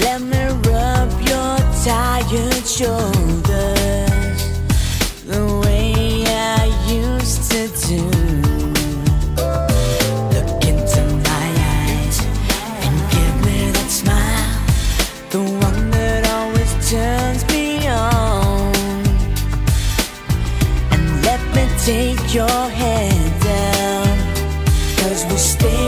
Let me rub your tired shoulders the way I used to do. Look into my eyes and give me that smile, the one that always turns me on. And let me take your head down, cause we stay.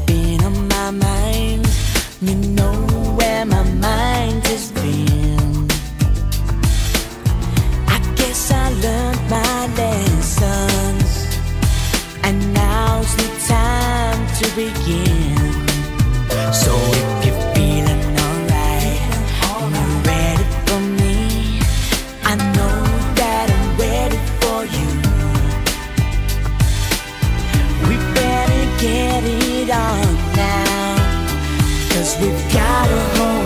begin. So if you're feeling alright you're ready for me, I know that I'm ready for you. We better get it on now, cause we've got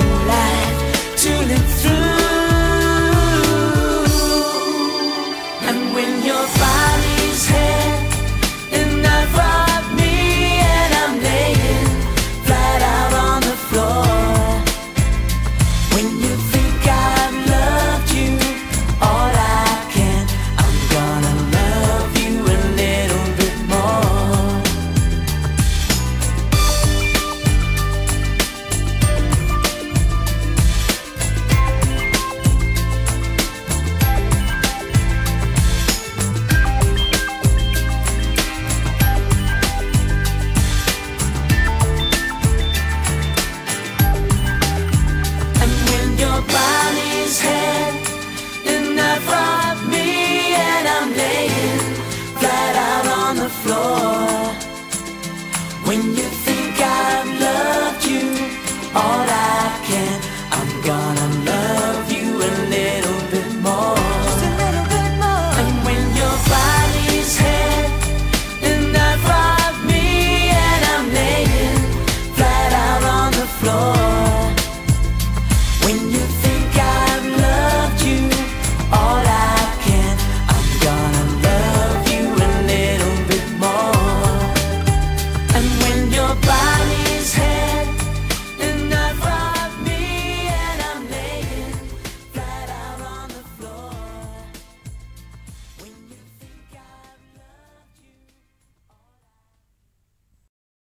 When you